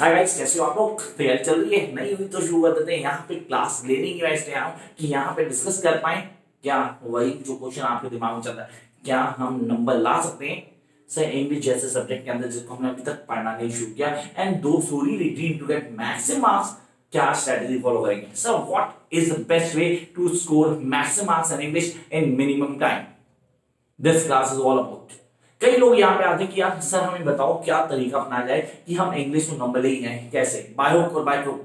Hi guys कैसे हो आप लोग तैयारी चल रही है, नहीं हुई तो शुरू कर देते हैं। यहाँ पे क्लास लेने की वजह से आया कि यहाँ पे डिस्कस कर पाए क्या वही जो क्वेश्चन आपके दिमाग में चल रहा है। क्या हम नंबर ला सकते हैं? सर इंग्लिश जैसे सब्जेक्ट के अंदर जिसको हमने अभी तक पढ़ना नहीं शुरू किया and though sorry written to get maximum marks क्या स्ट्रेटजी फॉलो करेंगे? Sir what is the best way to score maximum marks in English in minimum time this class is all about कई लोग यहाँ पे आते हैं कि यार, सर, हमें बताओ क्या तरीका अपनाया जाए कि हम इंग्लिश में नंबर ले ही जाए? कैसे? बाय हुक और बाय क्रुक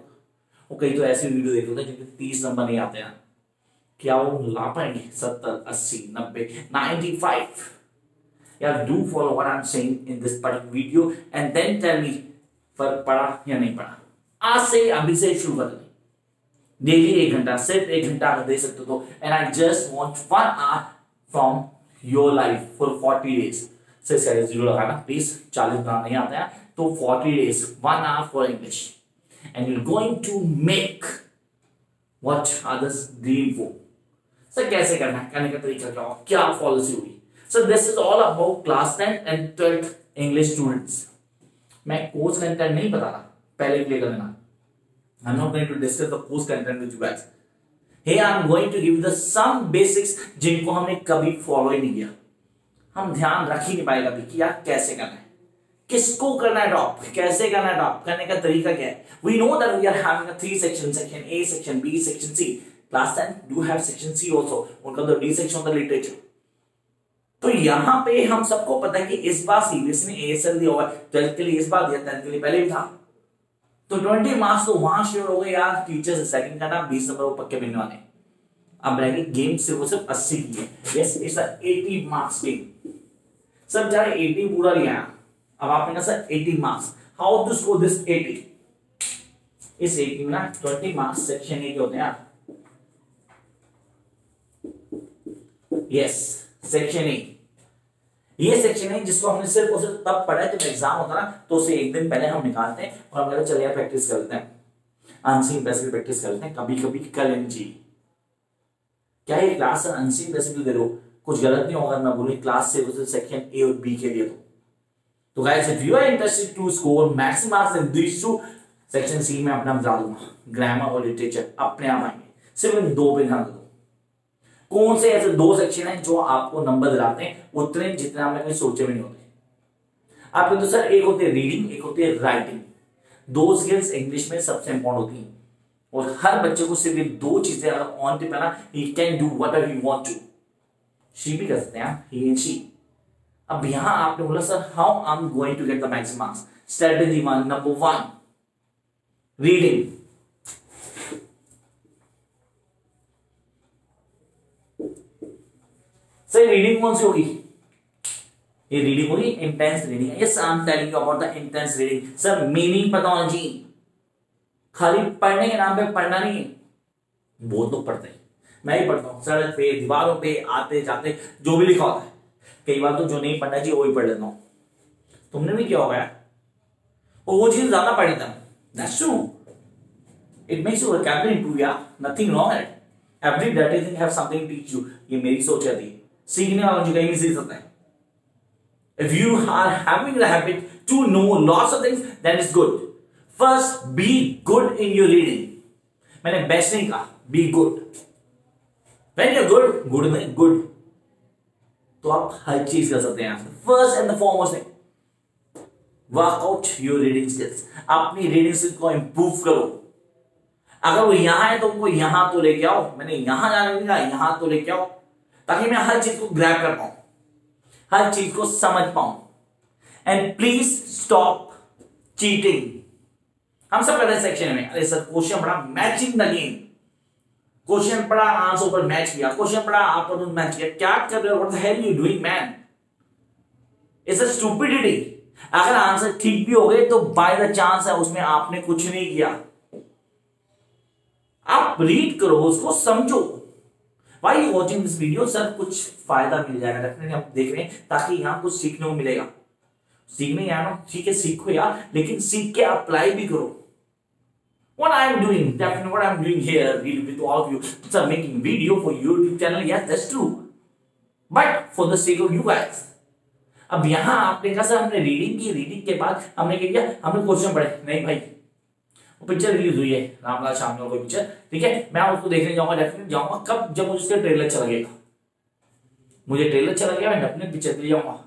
वो कई तो ऐसे वीडियो देख होते जिनके तीस नंबर नहीं आते हैं। क्या वो ला पाएँगे? सत्तर, अस्सी, नब्बे नाइनटी फाइव यार do follow what I am saying in this particular video and then tell me फ़र्क पड़ा या नहीं पड़ा। आज से, अभी से शुरू कर दें डेली एक घंटा, सिर्फ़ एक घंटा दे सकते तो। And I just want one hour from your life for forty days से सारे ज़ीरो लगाना प्लीज़ चालीस बनाना नहीं आता है तो forty days one hour for English and you going to make what others dream for sir कैसे करना है? करने का तरीका क्या होगा? क्या पॉलिसी होगी? Sir this is all about class tenth and twelfth English students मैं कोर्स कंटेंट नहीं बता रहा, पहले क्लियर कर लेना I'm not going to discuss the course content with you guys. Here I'm going to give you the some basics जिनको हमने कभी फॉलो ही नहीं किया। हम ध्यान रख ही नहीं पाएगा कि यार कैसे करना है। किसको करना है ड्रॉप कैसे करना है ड्रॉप करने का तरीका क्या है? We know that we are having a three section section A section B section C class 10 do have section C also उनका तो डी सेक्शन द लिटरेचर तो यहाँ पे हम सबको पता है कि इस बार सीबीएसई ने एएसएल दिया हुआ है। ट्वेल्थ के लिए इस बार दिया टेंथ के लिए पहले भी था। तो ट्वेंटी मार्क्स तो वहाँ शेयर हो गए यार। टीचर से सेकंड का नाम बीस नंबर वो पक्के मिलने वाले। अब रहेगी गेम से वो सिर्फ़ अस्सी की। है yes it's eighty marks game sir eighty पूरा लिया अब आपने कहा, sir eighty marks how to score this eighty इस एटी में ना ट्वेंटी मार्क्स सेक्शन ए के होते हैं। यार यस सेक्शन ए ये सेक्शन है जिसको हमने सिर्फ़ सिर्फ़ तब पढ़ा है जब एग्ज़ाम होता ना तो उसे एक दिन पहले हम निकालते हैं और हम कहते चलिए प्रैक्टिस कर लेते हैं। अनसीन पैसे प्रैक्टिस कर लेते हैं कभी कभी कल जी क्या ये क्लास अनसीन पैसे दे दो कुछ गलत नहीं होगा मैं बोलूँ क्लास से उसे सेक्शन ए और बी के लिए तो। तो guys if you are interested to score maximum marks in this two section C में अपना बता दूँगा। ग्रामर और लिटरेचर अपने आप आएँगे। सिर्फ़ इन दो पे ध्यान दो। कौन से ऐसे दो सेक्शन हैं जो आपको नंबर दिलाते हैं? उतने जितने आपने कहीं सोचे भी नहीं होते। आपके तो सर एक होते रीडिंग एक होती है राइटिंग दो स्किल्स इंग्लिश में सबसे इंपॉर्टेंट होती हैं। और हर बच्चे को सिर्फ़ ये दो चीज़ें अगर ऑन पे पहना he can do whatever you want to she भी कर सकते हैं ही एंड शी अब यहाँ आपने बोला sir how I am going to get the maximum marks strategy one number one reading sir reading कौन सी होगी? ये रीडिंग होगी intense reading yes I am telling you about the intense reading sir meaning पता होना चाहिए। खाली पढ़ने के नाम पे पढ़ना नहीं है। बहुत लोग पढ़ते हैं। मैं ही पढ़ता हूँ। सड़क पे, दीवारों पे, आते जाते, जो भी लिखा होता है। कई बार तो जो नहीं पढ़ना चाहिए, वो वही पढ़ लेता हूँ। तुमने भी क्या होगा और वो चीज़ ज़्यादा पढ़ी था thus it makes you capital improve या nothing wrong at every date is have teach you ये मेरी सोच है। थी सीखने वाला मुझे कहीं भी सीख सकता है। If you are having the habit to know lots of things that is good first be good in your reading मैंने बेस्ट नहीं कहा be good when you're good good में good. तो आप हर चीज़ कर सकते हैं first and the foremost work out your reading skills अपनी रीडिंग स्किल्स को इंप्रूव करो। अगर वो यहाँ है तो उनको यहाँ तो लेके आओ। मैंने यहाँ जाने का यहाँ तो लेके आओ। ताकि मैं हर चीज़ को ग्रैप कर पाऊँ। हर चीज़ को समझ पाऊँ। एंड प्लीज़ स्टॉप चीटिंग हम सब कहते हैं सेक्शन में, अरे सर क्वेश्चन बड़ा मैचिंग द गेम क्वेश्चन पढ़ा, आंसर पर मैच किया। क्वेश्चन पढ़ा, आप पर मैच किया। क्या कर रहे हो? What the hell you doing man it's a stupidity अगर आंसर ठीक भी हो गए तो बाय द चांस है, उसमें आपने कुछ नहीं किया। आप रीड करो, उसको समझो। Why watching this video sir, कुछ फ़ायदा मिल जाएगा डेफिनेटली हम देख रहे हैं, ताकि यहाँ कुछ सीखने को मिलेगा। सीखने, यार, ठीक है, सीखो यार, लेकिन सीख के अप्लाई भी करो। What I am doing, definitely what I am doing here with all of you, so making video for YouTube channel, yes, that's true. But for the sake of you guys, अब यहाँ आपने कहा sir हमने reading की reading के बाद हमने क्या किया? हमने क्वेश्चन पढ़े. नहीं भाई पिक्चर रिलीज़ हुई है रामलाल श्याम कोई पिक्चर ठीक है मैं उसको देखने जाऊँगा डेफिनेट जाऊँगा। कब? जब मुझे उसका ट्रेलर चला गया। मुझे ट्रेलर चला गया मैं डेफिनेट पिक्चर के लिए जाऊँगा।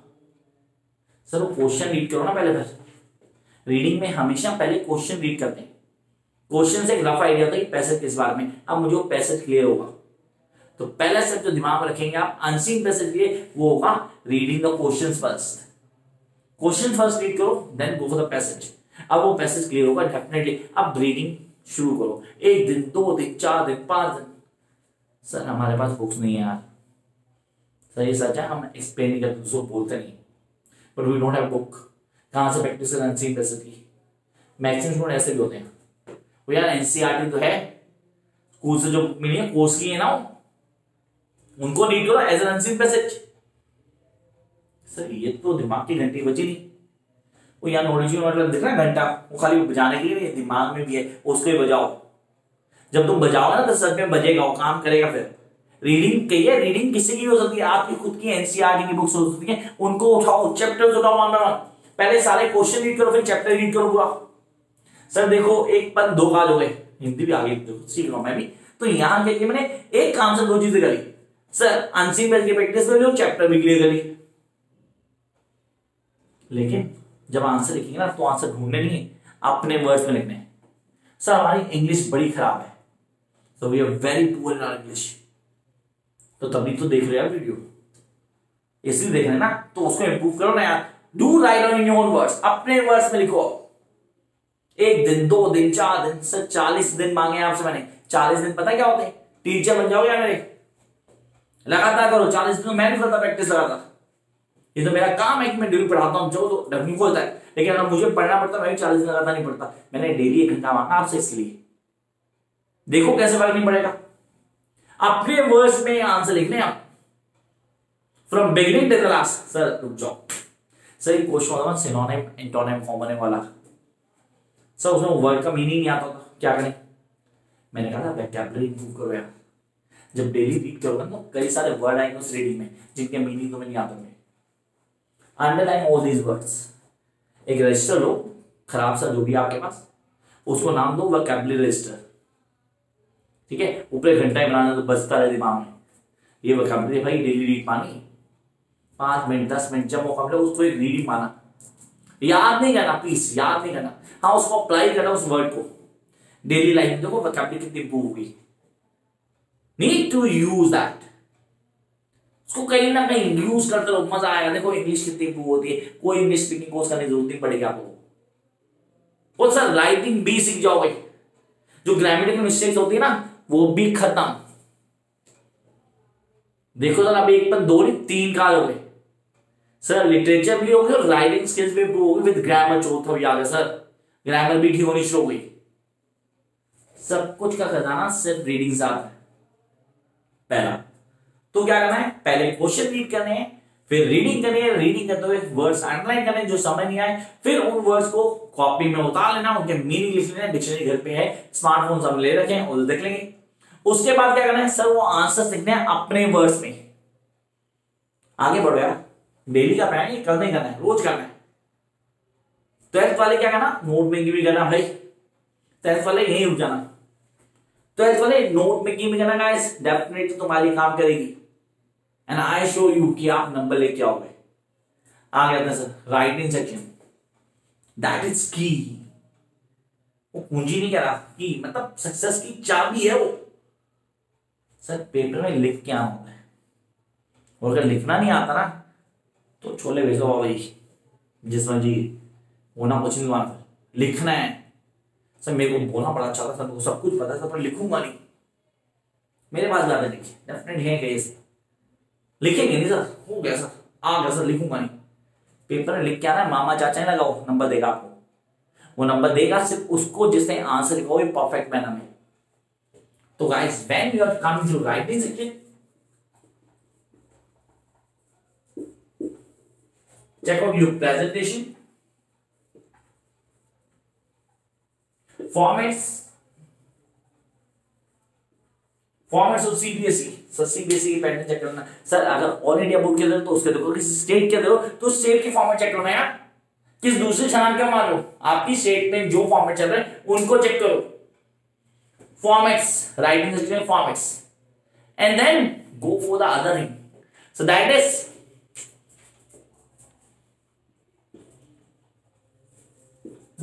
सर वो क्वेश्चन रीड करो ना पहले फिर। रीडिंग में हमेशा पहले क्वेश्चन रीड करते हैं। क्वेश्चन से एक रफ आइडिया होता है कि पैसेज किस बारे में। अब मुझे वो पैसेज क्लियर होगा। तो पहला स्टेप जो दिमाग में रखेंगे आप अनसीन पैसेज के लिए वो होगा reading the question first question first read करो then go for the passage अब वो पैसेज क्लियर होगा डेफिनेटली अब रीडिंग शुरू करो। एक दिन, दो दिन, चार दिन, पाँच दिन। सर, हमारे पास बुक्स नहीं है यार। सर, ये सच है, हम एक्सप्लेन नहीं करते दूसरों बोलते नहीं। But we don't have book कहाँ से प्रैक्टिस अनसीन पैसेज की? मैक्सिमम स्टूडेंट ऐसे भी होते हैं। वो यार एनसीईआरटी तो है। स्कूल से जो मिली है, कोर्स की है ना उनको रीड करो as an unseen passage sir, ये तो दिमाग की घंटी बची नहीं। वो यहाँ नोटिस मतलब दिख रहा है, घंटा। वो खाली बजाने के लिए दिमाग में भी है, उसको ही बजाओ। जब तुम बजाओ ना तो सच में बजेगा, वो काम करेगा फिर। रीडिंग कही है रीडिंग किसी की हो सकती है? आपकी खुद की एनसीआरटी की बुक्स हो सकती है। उनको उठाओ चैप्टर उठाओ पहले सारे क्वेश्चन रीड करो, फिर चैप्टर रीड करो पूरा। सर देखो, एक पद दो काल हो गए। हिंदी भी आगे सीख रहा मैं भी। तो यहाँ के लिए मैंने? एक काम से दो चीज़ें करी। सर अनसीन बेस की प्रैक्टिस में चैप्टर भी क्लियर करी। लेकिन जब आंसर लिखेंगे ना तो आंसर ढूँढने नहीं अपने वर्ड्स में लिखने सर, हमारी इंग्लिश बड़ी खराब है। So we are very poor in our English तो तभी तो देख रहे हैं वीडियो इसलिए देख रहे हैं ना तो उसको इंप्रूव करो ना यार। Do write on in your words अपने वर्ड्स में लिखो। एक दिन, दो दिन, चार दिन, सर, चालीस दिन मांगे आपसे मैंने। चालीस दिन पता क्या होते हैं? टीचर बन जाओगे मेरे। लगातार करो, चालीस दिन मैं नहीं करता प्रैक्टिस लगातार ये तो मेरा काम है कि मैं डेली पढ़ाता हूँ, जो तो डब्ल्यू होता है। लेकिन अगर मुझे पढ़ना पड़ता, मैं भी चालीस दिन लगातार नहीं पढ़ता। मैंने डेली एक घंटा मांगा आपसे इसके लिए देखो कैसे फ़र्क नहीं पड़ेगा। अपने वर्ड्स में आंसर लिखने आप। From beginning to the last sir रुक जाओ। Sir question synonym antonym homonym वाला। सर, उसमें वर्ड का मीनिंग नहीं आता क्या करें? मैंने कहा था वैकेबलरी इंप्रूव करो यार। जब डेली रीड करोगे तो कई सारे वर्ड आएँगे उस रीडिंग में, जिनके मीनिंग तुम्हें नहीं आते अंडरलाइन ऑल दीज वर्ड्स एक रजिस्टर लो, खराब सा जो भी आपके पास, उसको नाम दो वैकेबलरी रजिस्टर ठीक है? ऊपर घंटा ही बनाना तो बचता रहे दिमाग में। ये वैकेबलरी भाई डेली रीड पानी पाँच मिनट, दस मिनट, जब मौका मिले, उसको एक रीडिंग माना। याद नहीं करना प्लीज़ याद नहीं करना। हाँ उसको अप्लाई करना उस वर्ड को। डेली लाइफ में देखो वैकेबलरी कितनी इंप्रूव होगी। नीड टू यूज़ दैट उसको कहीं ना कहीं यूज़ करते रहो, मज़ा आएगा। देखो इंग्लिश कितनी इंप्रूव होती है। कोई इंग्लिश स्पीकिंग कोर्स करने की ज़रूरत नहीं पड़ेगी आपको। और सर राइटिंग भी सीख जाओगे। जो ग्रामेटिकल मिस्टेक्स होती है ना, वो भी खत्म। देखो सर अब एक पर दो नहीं तीन काल हो गए सर लिटरेचर भी होगी और राइटिंग स्किल्स भी इंप्रूव होगी विद ग्रामर चौथा भी याद है सर ग्रामर भी ठीक होनी शुरू हो गई। सब कुछ का खजाना सिर्फ़ रीडिंग साथ है। पहला। तो क्या करना है? पहले क्वेश्चन रीड करने हैं, फिर रीडिंग करनी है रीडिंग करते हुए वर्ड्स अंडरलाइन करने जो समझ नहीं आए, फिर उन वर्ड्स को कॉपी में उतार लेना, उनके मीनिंग लिख लेना डिक्शनरी घर पे है स्मार्टफ़ोन सब ले रखे हैं देख लेंगे। उसके बाद क्या करना है? सर वो आंसर लिखने हैं अपने वर्ड्स में। आगे बढ़ो यार। डेली का प्लान ये कल नहीं करना है, रोज करना है। ट्वेल्थ वाले क्या करना, नोट मेकिंग भी करना, भाई। टेंथ वाले यही रुक जाना। ट्वेल्थ वाले नोट मेकिंग भी करना गाइस डेफिनेटली तुम्हारी काम करेगी। एंड आई शो यू कि आप नंबर लेके आओगे। आ गया था sir writing section that is की वो कुंजी नहीं करा की मतलब सक्सेस की चाबी है वो। सर पेपर में लिख के आना होता है और अगर लिखना नहीं आता ना तो छोले भेजो भाई जिसमें जी होना कुछ नहीं वहाँ लिखना है। सर मेरे को बोलना बड़ा अच्छा था सर सब कुछ पता था, पर लिखूँगा नहीं। मेरे पास ज़्यादा लिखिए डेफिनेट है कहीं लिखेंगे नहीं सर, हो गया सर, आ गया सर, लिखूँगा नहीं। पेपर में लिख के आना है, मामा चाचा ने लगाओ नंबर देगा आपको। वो नंबर देगा, सिर्फ़ उसको जिसने आंसर लिखा हो परफेक्ट मैनर में। तो guys when you are coming to writing check out your presentation. Formats. Formats of CBSE sir CBSE की पैटर्न चेक करना। सर अगर ऑल इंडिया बोर्ड के दे तो उसके देखो किसी स्टेट के देखो तो स्टेट के फॉर्मेट चेक करना यार। किस दूसरे क्या मान लो आपकी स्टेट में जो फॉर्मेट चल रहे हैं, उनको चेक करो। Formats writing formats and then go for the other thing so that is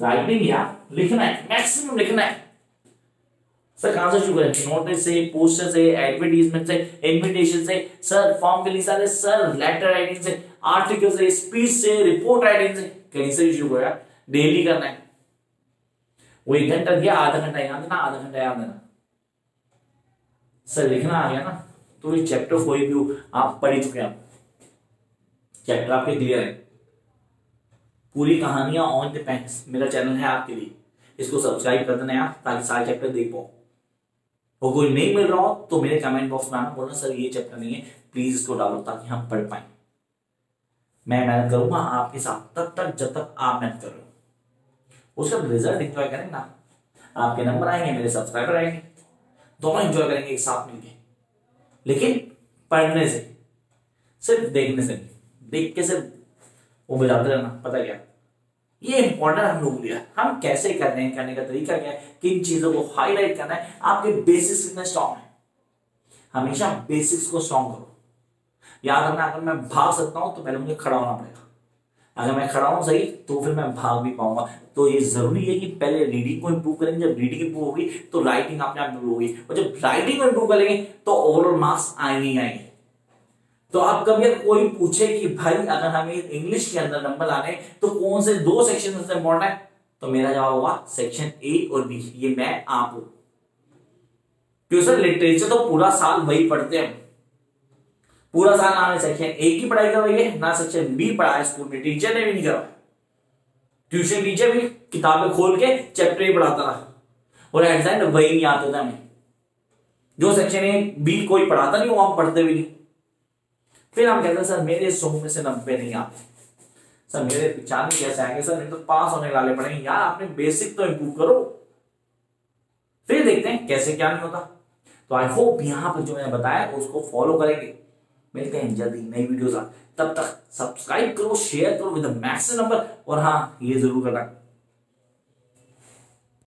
writing या लिखना है, मैक्सिमम लिखना है। सर, कहाँ से शुरू करें? नोटिस से पोस्टर से एडवर्टीजमेंट से इनविटेशन से सर फॉर्म फिलिंग से सर लेटर राइटिंग से आर्टिकल से स्पीच से रिपोर्ट राइटिंग से, कहीं से शुरू करें डेली करना है। वो एक घंटा दिया, आधा घंटा याद देना, आधा घंटा याद देना। सर, लिखना आ गया ना तो ये चैप्टर कोई भी आप पढ़ चुके हैं चैप्टर आपके क्लियर है। पूरी कहानियाँ ऑन द पेंस मेरा चैनल है आपके लिए। इसको सब्सक्राइब कर देना आप ताकि सारे चैप्टर देख। पाओ और कोई नहीं मिल रहा हो तो मेरे कमेंट बॉक्स में आना। बोलना, सर, ये चैप्टर नहीं है। प्लीज़ इसको डालो ताकि हम पढ़ पाए। मैं मेहनत करूँगा, आपके साथ तब तक, जब तक आप मेहनत कर रहे हो। उसका रिज़ल्ट इंजॉय करेंगे ना। आपके नंबर आएँगे, मेरे सब्सक्राइबर आएँगे। दोनों एंजॉय करेंगे एक साथ मिलकर लेकिन पढ़ने से, सिर्फ़ देखने से नहीं, देख के सिर्फ़ वो मिलाते रहना, पता क्या? ये इंपॉर्टेंट हम लोग लिया हम कैसे कर रहे हैं, करने का तरीका क्या है किन चीज़ों को हाईलाइट करना है। आपके बेसिक्स कितने स्ट्रॉन्ग है? हमेशा बेसिक्स को स्ट्रॉन्ग करो। याद रखना, अगर मैं भाग सकता हूँ तो पहले मुझे खड़ा होना पड़ेगा। अगर मैं खड़ा हूँ सही तो फिर मैं भाग भी पाऊँगा। तो ये ज़रूरी है कि पहले रीडिंग को इंप्रूव करेंगे। जब रीडिंग इंप्रूव होगी तो राइटिंग अपने आप इंप्रूव होगी। और जब राइटिंग को इंप्रूव करेंगे तो ओवरऑल मार्क्स आएँगे आएँगे। तो आप कभी अगर कोई पूछे कि भाई, अगर हमें इंग्लिश के अंदर नंबर लाने तो कौन से दो सेक्शन सबसे इंपॉर्टेंट है? तो मेरा जवाब होगा सेक्शन ए और बी ये मैं आप हूँ। क्यों सर लिटरेचर तो पूरा साल वही पढ़ते हैं पूरा साल ना सेक्शन ए की पढ़ाई करवाई है ना सेक्शन बी पढ़ाया स्कूल में। टीचर ने भी नहीं करवाया। ट्यूशन टीचर भी किताबें खोल के चैप्टर ही पढ़ाता रहा। और एट वही नहीं आते थे हमें। जो सेक्शन ए बी कोई पढ़ाता नहीं, वो हम पढ़ते भी नहीं। फिर हम कहते हैं, सर, मेरे सौ में से नब्बे नहीं आते। सर, मेरे पिछाने कैसे आएँगे? सर तो पास होने वाले पड़ेंगे यार, आपने बेसिक तो इंप्रूव करो। फिर देखते हैं कैसे क्या नहीं होता। तो आई होप यहाँ पर जो मैंने बताया, उसको फॉलो करेंगे। मिलते हैं जल्दी नई वीडियोस तब तक सब्सक्राइब करो शेयर करो विद मैक्सिमम नंबर और हाँ ये ज़रूर करना।